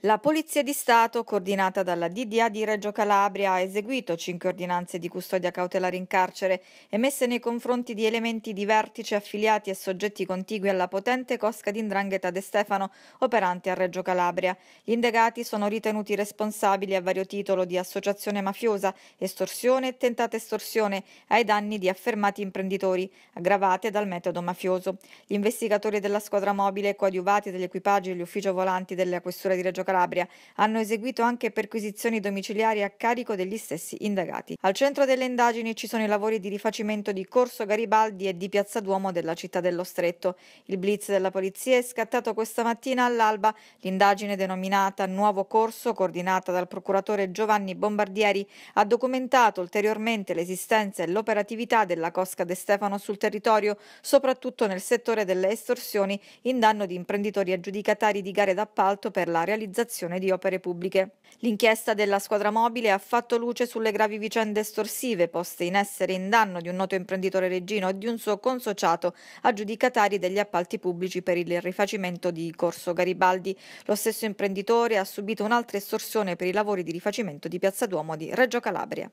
La Polizia di Stato, coordinata dalla DDA di Reggio Calabria, ha eseguito cinque ordinanze di custodia cautelare in carcere emesse nei confronti di elementi di vertice affiliati e soggetti contigui alla potente cosca di Ndrangheta De Stefano, operanti a Reggio Calabria. Gli indagati sono ritenuti responsabili a vario titolo di associazione mafiosa, estorsione e tentata estorsione ai danni di affermati imprenditori, aggravate dal metodo mafioso. Gli investigatori della squadra mobile, coadiuvati dagli equipaggi dell'ufficio volanti della Questura di Reggio Calabria, Calabria hanno eseguito anche perquisizioni domiciliari a carico degli stessi indagati. Al centro delle indagini ci sono i lavori di rifacimento di Corso Garibaldi e di Piazza Duomo della città dello Stretto. Il blitz della polizia è scattato questa mattina all'alba. L'indagine denominata Nuovo Corso, coordinata dal procuratore Giovanni Bombardieri, ha documentato ulteriormente l'esistenza e l'operatività della Cosca De Stefano sul territorio, soprattutto nel settore delle estorsioni in danno di imprenditori aggiudicatari di gare d'appalto per la realizzazione realizzazione di opere pubbliche. L'inchiesta della squadra mobile ha fatto luce sulle gravi vicende estorsive poste in essere in danno di un noto imprenditore reggino e di un suo consociato aggiudicatari degli appalti pubblici per il rifacimento di Corso Garibaldi. Lo stesso imprenditore ha subito un'altra estorsione per i lavori di rifacimento di Piazza Duomo di Reggio Calabria.